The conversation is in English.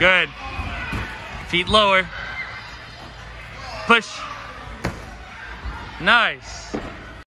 Good. Feet lower. Push. Nice.